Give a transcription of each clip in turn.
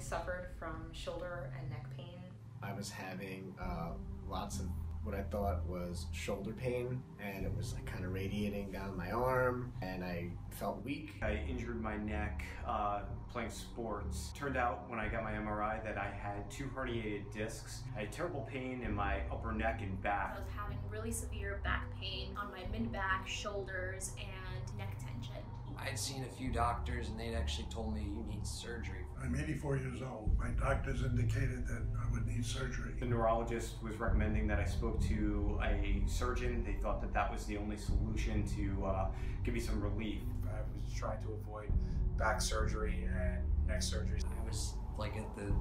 suffered from shoulder and neck pain. I was having uh, lots of what I thought was shoulder pain, and it was like kind of radiating down my arm, and I felt weak. I injured my neck uh, playing sports. Turned out when I got my MRI that I had two herniated discs. I had terrible pain in my upper neck and back. I was having really severe back pain on my mid back, shoulders, and neck tension. I'd seen a few doctors and they'd actually told me you need surgery. I'm 84 years old. My doctors indicated that I would need surgery. The neurologist was recommending that I spoke to a surgeon. They thought that that was the only solution to uh, give me some relief. I was trying to avoid back surgery and neck surgery. I was like at the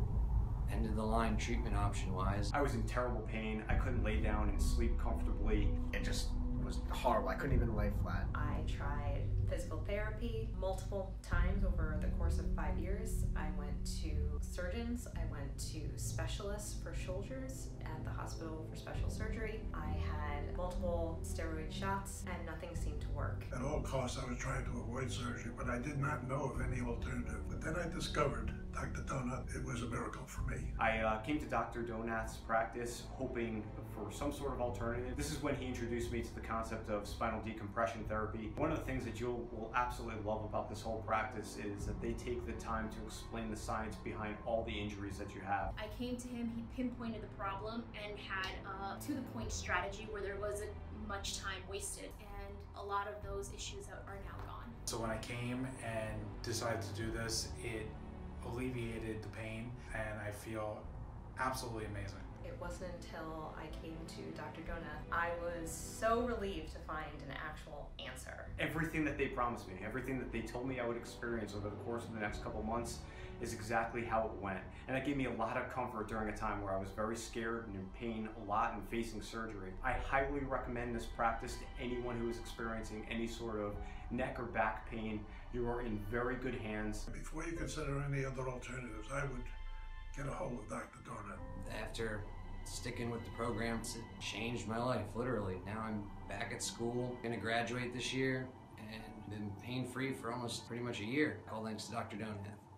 end of the line treatment option wise. I was in terrible pain. I couldn't lay down and sleep comfortably. It just was horrible. I couldn't even lay flat. I tried physical therapy multiple times over the course of five years. I went to surgeons, I went to specialists for shoulders at the hospital for special surgery. I had multiple steroid shots and nothing seemed to work. At all costs, I was trying to avoid surgery, but I did not know of any alternative. But then I discovered Dr. Donath. It was a miracle for me. I uh, came to Dr. Donath's practice hoping for some sort of alternative. This is when he introduced me to the concept of spinal decompression therapy. One of the things that you'll will absolutely love about this whole practice is that they take the time to explain the science behind all the injuries that you have. I came to him, he pinpointed the problem and had a to the point strategy where there wasn't much time wasted and a lot of those issues are now gone. So when I came and decided to do this, it alleviated the pain and I feel absolutely amazing. It wasn't until I came to Dr. Donath I was so relieved to find an actual answer. Everything that they promised me, everything that they told me I would experience over the course of the next couple months is exactly how it went. And that gave me a lot of comfort during a time where I was very scared and in pain a lot and facing surgery. I highly recommend this practice to anyone who is experiencing any sort of neck or back pain. You are in very good hands. Before you consider any other alternatives, I would get a hold of Dr. After sticking with the program, it changed my life, literally. Now I'm back at school, gonna graduate this year, and been pain free for almost pretty much a year. All thanks to Dr. Donath.